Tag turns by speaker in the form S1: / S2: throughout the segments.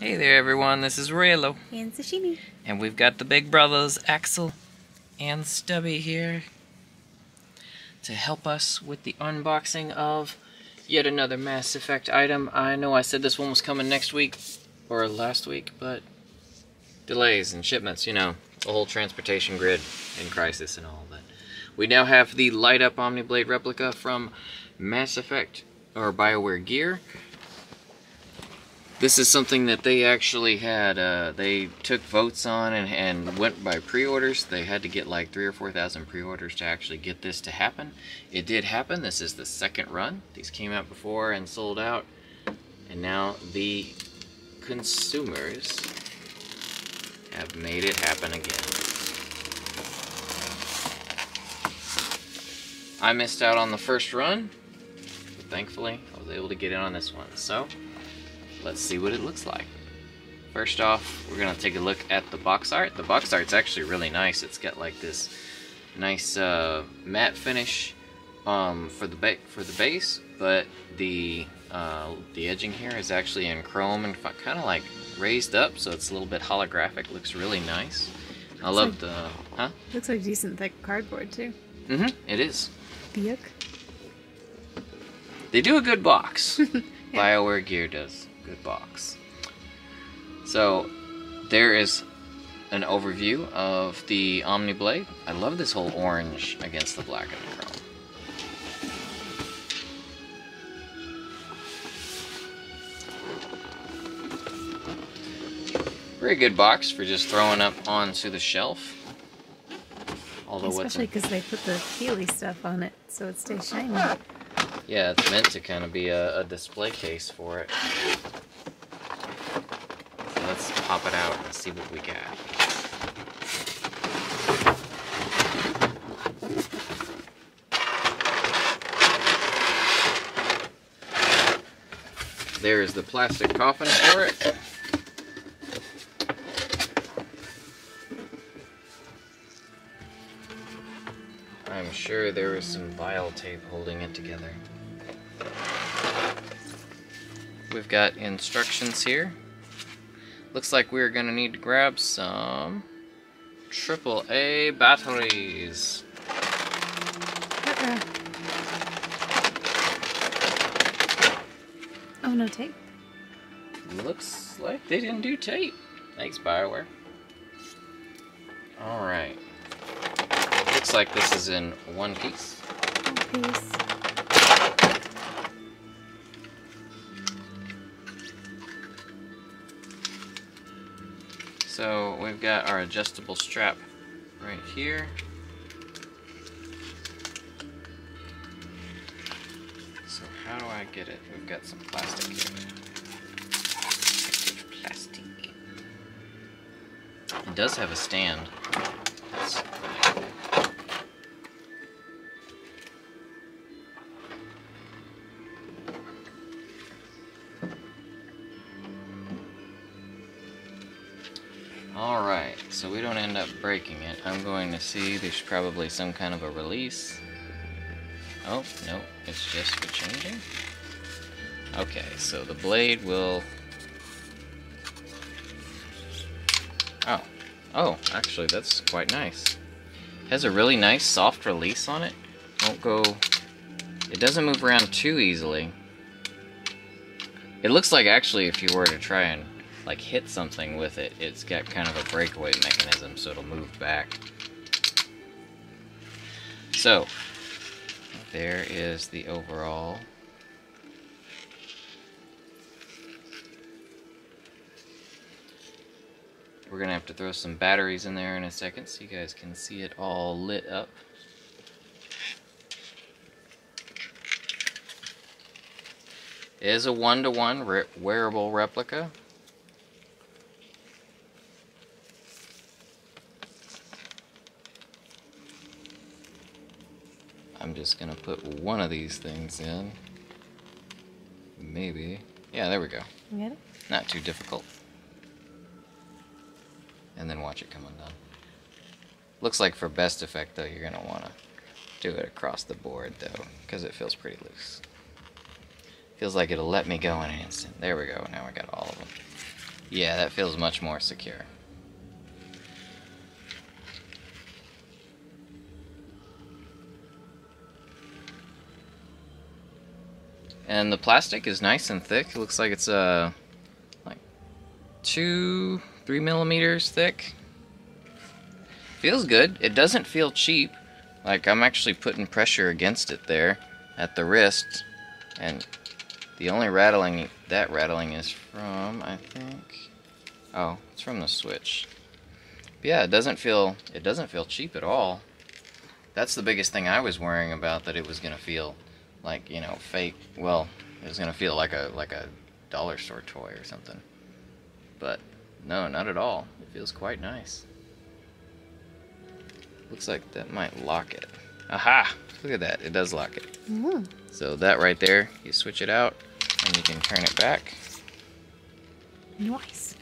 S1: Hey there everyone, this is Raylo.
S2: And sashimi.
S1: And we've got the big brothers, Axel and Stubby here to help us with the unboxing of yet another Mass Effect item. I know I said this one was coming next week, or last week, but delays and shipments, you know, the whole transportation grid in crisis and all that. We now have the light up Omniblade replica from Mass Effect, or BioWare Gear. This is something that they actually had, uh, they took votes on and, and went by pre-orders. They had to get like three or 4,000 pre-orders to actually get this to happen. It did happen. This is the second run. These came out before and sold out. And now the consumers have made it happen again. I missed out on the first run, but thankfully I was able to get in on this one. So, let's see what it looks like. First off, we're gonna take a look at the box art. The box art's actually really nice. It's got like this nice uh, matte finish um, for the for the base, but the uh, the edging here is actually in chrome and kind of like raised up, so it's a little bit holographic. Looks really nice. I love like, the huh.
S2: Looks like decent thick cardboard too.
S1: Mm-hmm. It is.
S2: Yuck.
S1: They do a good box. yeah. BioWare Gear does good box. So there is an overview of the Omni Blade. I love this whole orange against the black and the chrome. Very good box for just throwing up onto the shelf.
S2: Although Especially because they put the Healy stuff on it, so it stays shiny.
S1: Yeah, it's meant to kind of be a, a display case for it pop it out and see what we get. There is the plastic coffin for it. I'm sure there is some vial tape holding it together. We've got instructions here. Looks like we're gonna need to grab some triple A batteries.
S2: Uh-uh. Oh, no tape?
S1: Looks like they didn't do tape. Thanks, Bioware. Alright. Looks like this is in one piece.
S2: One piece.
S1: So we've got our adjustable strap right here. So how do I get it? We've got some plastic here. Plastic. It does have a stand. That's up breaking it. I'm going to see there's probably some kind of a release. Oh, no, it's just for changing. Okay, so the blade will... Oh, oh, actually that's quite nice. It has a really nice soft release on it. Won't go... It doesn't move around too easily. It looks like actually if you were to try and like hit something with it, it's got kind of a breakaway mechanism, so it'll move back. So, there is the overall. We're going to have to throw some batteries in there in a second so you guys can see it all lit up. It is a one-to-one -one wearable replica. I'm just gonna put one of these things in. Maybe. Yeah, there we go.
S2: You get it?
S1: Not too difficult. And then watch it come undone. Looks like for best effect though, you're gonna wanna do it across the board though, because it feels pretty loose. Feels like it'll let me go in an instant. There we go, now I got all of them. Yeah, that feels much more secure. And the plastic is nice and thick. It looks like it's uh, like two, three millimeters thick. Feels good. It doesn't feel cheap. Like I'm actually putting pressure against it there at the wrist. And the only rattling, that rattling is from, I think, oh, it's from the switch. But yeah, it doesn't feel, it doesn't feel cheap at all. That's the biggest thing I was worrying about, that it was going to feel like you know fake. Well, it was gonna feel like a like a dollar store toy or something. But no, not at all. It feels quite nice. Looks like that might lock it. Aha! Look at that. It does lock it. Mm. So that right there, you switch it out, and you can turn it back.
S2: Nice.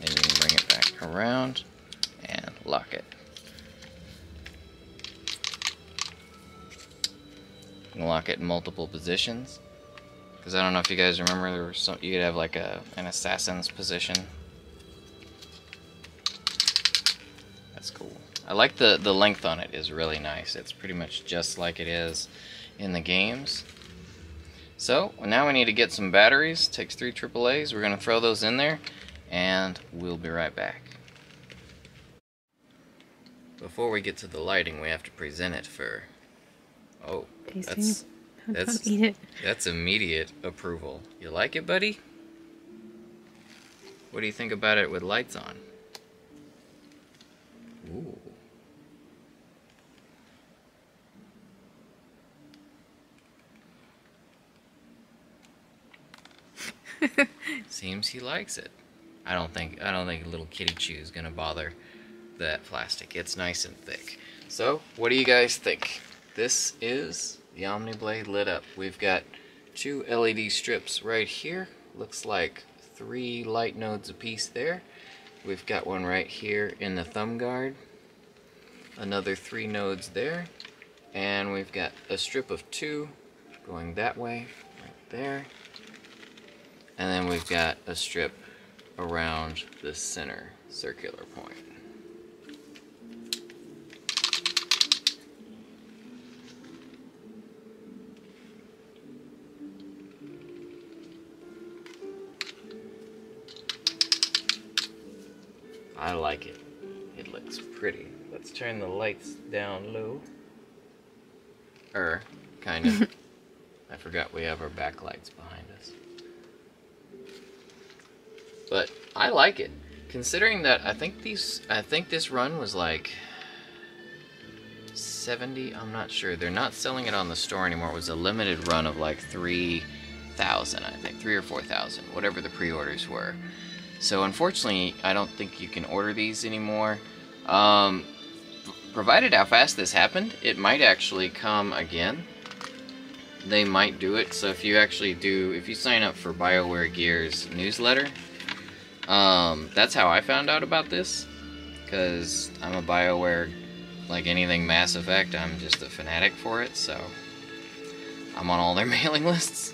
S1: And you can bring it back around and lock it. Can lock it in multiple positions. Because I don't know if you guys remember, there was some, you could have like a an assassin's position. That's cool. I like the, the length on it is really nice. It's pretty much just like it is in the games. So, now we need to get some batteries. takes three AAAs. We're going to throw those in there, and we'll be right back. Before we get to the lighting, we have to present it for Oh, Tasting. that's that's eat it. That's immediate approval. You like it, buddy? What do you think about it with lights on? Ooh. Seems he likes it. I don't think I don't think little kitty chew is gonna bother that plastic. It's nice and thick. So, what do you guys think? This is the Omniblade lit up. We've got two LED strips right here. Looks like three light nodes apiece there. We've got one right here in the thumb guard. Another three nodes there. And we've got a strip of two going that way, right there. And then we've got a strip around the center circular point. I like it. It looks pretty. Let's turn the lights down low. Er, kind of. I forgot we have our backlights behind us. But I like it. Considering that I think these I think this run was like 70, I'm not sure. They're not selling it on the store anymore. It was a limited run of like 3,000, I think. 3 or 4,000, whatever the pre-orders were. So unfortunately, I don't think you can order these anymore. Um, provided how fast this happened, it might actually come again. They might do it. So if you actually do, if you sign up for BioWare Gear's newsletter, um, that's how I found out about this. Because I'm a BioWare, like anything Mass Effect, I'm just a fanatic for it. So I'm on all their mailing lists.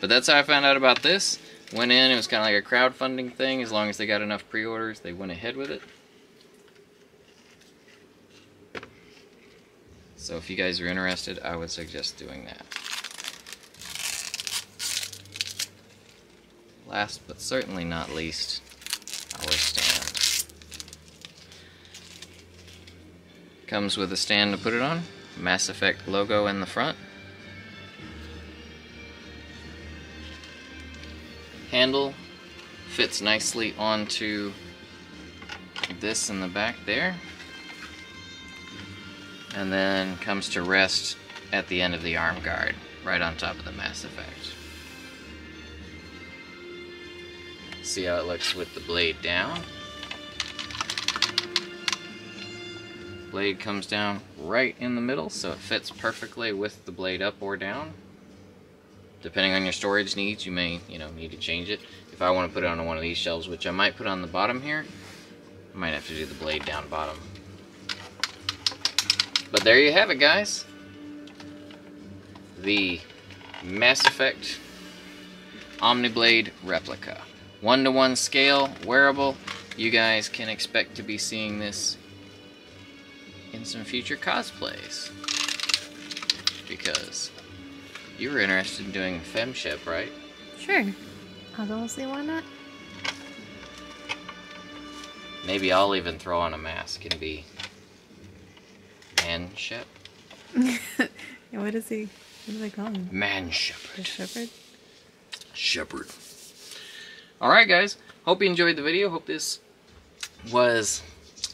S1: But that's how I found out about this. Went in, it was kind of like a crowdfunding thing. As long as they got enough pre-orders, they went ahead with it. So if you guys are interested, I would suggest doing that. Last but certainly not least, our stand. Comes with a stand to put it on, Mass Effect logo in the front. Handle fits nicely onto this in the back there and then comes to rest at the end of the arm guard right on top of the Mass Effect. See how it looks with the blade down. Blade comes down right in the middle so it fits perfectly with the blade up or down. Depending on your storage needs, you may, you know, need to change it. If I want to put it on one of these shelves, which I might put on the bottom here, I might have to do the blade down bottom. But there you have it, guys. The Mass Effect Omniblade replica. One-to-one -one scale, wearable. You guys can expect to be seeing this in some future cosplays. Because you were interested in doing FemShep, right?
S2: Sure. I don't see why not.
S1: Maybe I'll even throw on a mask and be
S2: ManShep. what is he? What do they call him?
S1: Man
S2: Shepard. Shepard.
S1: Shepard. All right, guys. Hope you enjoyed the video. Hope this was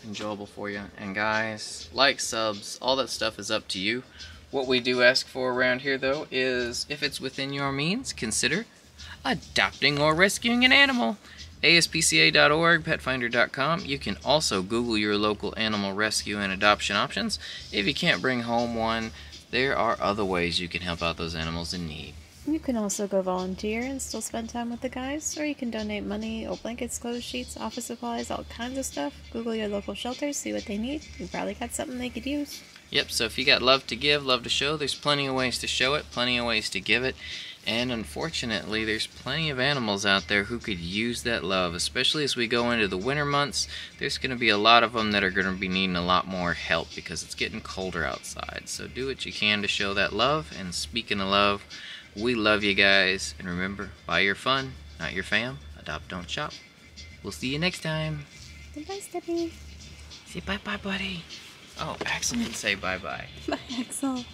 S1: enjoyable for you. And guys, like, subs, all that stuff is up to you. What we do ask for around here, though, is if it's within your means, consider adopting or rescuing an animal. ASPCA.org, petfinder.com. You can also Google your local animal rescue and adoption options. If you can't bring home one, there are other ways you can help out those animals in need.
S2: You can also go volunteer and still spend time with the guys, or you can donate money, old blankets, clothes, sheets, office supplies, all kinds of stuff. Google your local shelters, see what they need. You probably got something they could use.
S1: Yep, so if you got love to give, love to show, there's plenty of ways to show it, plenty of ways to give it. And unfortunately, there's plenty of animals out there who could use that love, especially as we go into the winter months. There's going to be a lot of them that are going to be needing a lot more help because it's getting colder outside. So do what you can to show that love. And speaking of love, we love you guys. And remember, buy your fun, not your fam. Adopt, don't shop. We'll see you next time.
S2: Bye, Stephanie.
S1: Say bye-bye, buddy. Oh, Axel can say bye-bye.
S2: Bye, Axel.